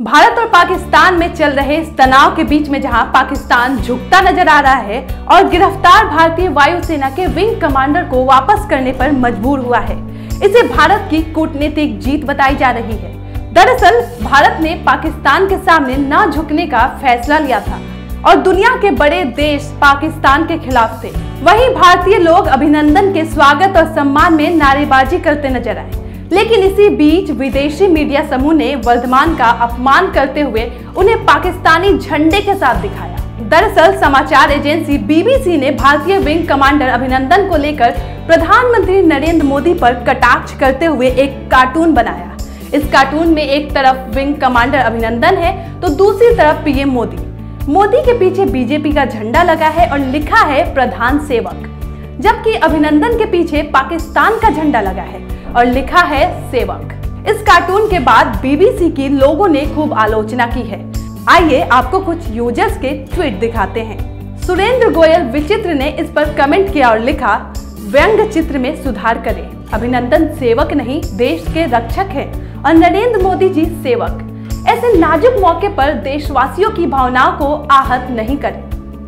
भारत और पाकिस्तान में चल रहे इस तनाव के बीच में जहाँ पाकिस्तान झुकता नज़र आ रहा है और गिरफ़्तार भारतीय वायुसेना के विंग कमांडर को वापस करने पर मजबूर हुआ है। इसे भारत की कूटनीतिक जीत बताई जा रही है। दरअसल, भारत ने पाकिस्तान के सामने न झुकने का फैसला लिया था और दुनिया के बड़े देश पाकिस्तान के खिलाफ थे। वहीं भारतीय लोग अभिनंदन के स्वागत और सम्मान में नारेबाजी करते नज़र आए। लेकिन इसी बीच विदेशी मीडिया समूह ने वर्धमान का अपमान करते हुए उन्हें पाकिस्तानी झंडे के साथ दिखाया। दरअसल, समाचार एजेंसी बीबीसी ने भारतीय विंग कमांडर अभिनंदन को लेकर प्रधानमंत्री नरेंद्र मोदी पर कटाक्ष करते हुए एक कार्टून बनाया। इस कार्टून में एक तरफ़ विंग कमांडर अभिनंदन है तो दूसरी तरफ़ पीएम मोदी। मोदी के पीछे बीजेपी का झंडा लगा है और लिखा है प्रधान सेवक। जबकि अभिनंदन के पीछे पाकिस्तान का झंडा लगा है। और लिखा है सेवक। इस कार्टून के बाद बीबीसी की लोगों ने खूब आलोचना की है। आइए आपको कुछ यूज़र्स के ट्वीट दिखाते हैं। सुरेंद्र गोयल विचित्र ने इस पर कमेंट किया और लिखा, व्यंग चित्र में सुधार करें। अभिनंदन सेवक नहीं, देश के रक्षक है। और नरेंद्र मोदी जी सेवक। ऐसे नाजुक मौके पर देशवासियों की भावनाओं को आहत नहीं करें।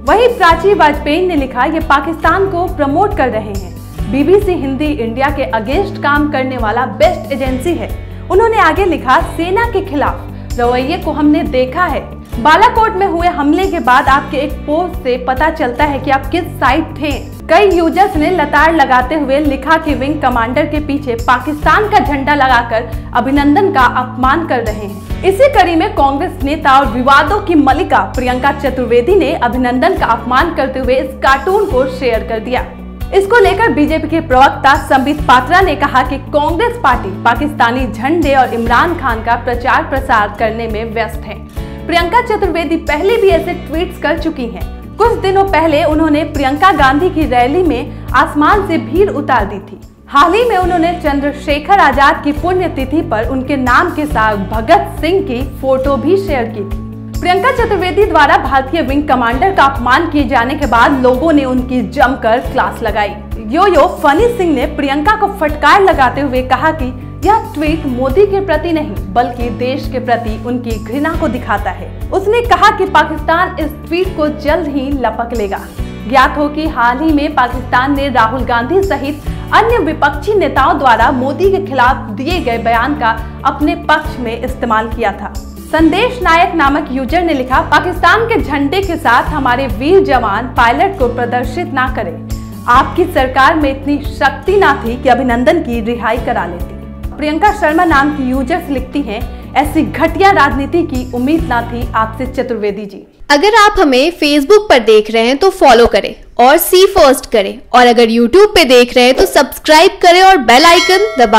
वही प्राची वाजपेयी ने लिखा, ये पाकिस्तान को प्रमोट कर रहे हैं। बीबीसी हिंदी इंडिया के अगेंस्ट काम करने वाला बेस्ट एजेंसी है। उन्होंने आगे लिखा, सेना के खिलाफ रवैये को हमने देखा है। बालाकोट में हुए हमले के बाद आपके एक पोस्ट से पता चलता है कि आप किस साइड थे। कई यूज़र्स ने लताड़ लगाते हुए लिखा कि विंग कमांडर के पीछे पाकिस्तान का झंडा लगाकर अभिनंदन का अपमान कर रहे हैं। इसी कड़ी में कांग्रेस नेता और विवादों की मलिका प्रियंका चतुर्वेदी ने अभिनंदन का अपमान करते हुए इस कार्टून को शेयर कर दिया। इसको लेकर बीजेपी के प्रवक्ता संबित पात्रा ने कहा कि कांग्रेस पार्टी पाकिस्तानी झंडे और इमरान खान का प्रचार प्रसार करने में व्यस्त है। प्रियंका चतुर्वेदी पहले भी ऐसे ट्वीट कर चुकी हैं। कुछ दिनों पहले उन्होंने प्रियंका गांधी की रैली में आसमान से भीड़ उतार दी थी। हाल ही में उन्होंने चंद्रशेखर आज़ाद की पुण्यतिथि पर उनके नाम के साथ भगत सिंह की फ़ोटो भी शेयर की थी। प्रियंका चतुर्वेदी द्वारा भारतीय विंग कमांडर का अपमान किए जाने के बाद लोगों ने उनकी जमकर क्लास लगाई। यो यो फनी सिंह ने प्रियंका को फटकार लगाते हुए कहा कि यह ट्वीट मोदी के प्रति नहीं, बल्कि देश के प्रति उनकी घृणा को दिखाता है। उसने कहा कि पाकिस्तान इस ट्वीट को जल्द ही लपक लेगा। ज्ञात हो कि हाल ही में पाकिस्तान ने राहुल गांधी सहित अन्य विपक्षी नेताओं द्वारा मोदी के खिलाफ दिए गए बयान का अपने पक्ष में इस्तेमाल किया था। संदेश नायक नामक यूज़र ने लिखा, पाकिस्तान के झंडे के साथ हमारे वीर जवान पायलट को प्रदर्शित ना करें। आपकी सरकार में इतनी शक्ति ना थी कि अभिनंदन की रिहाई करा लेती। प्रियंका शर्मा नाम की यूज़र्स लिखती हैं, ऐसी घटिया राजनीति की उम्मीद ना थी आपसे चतुर्वेदी जी। अगर आप हमें फेसबुक पर देख रहे हैं तो फॉलो करें और सी फ़र्स्ट करें और अगर यूट्यूब पे देख रहे हैं तो सब्सक्राइब करें और बेल आइकन दबा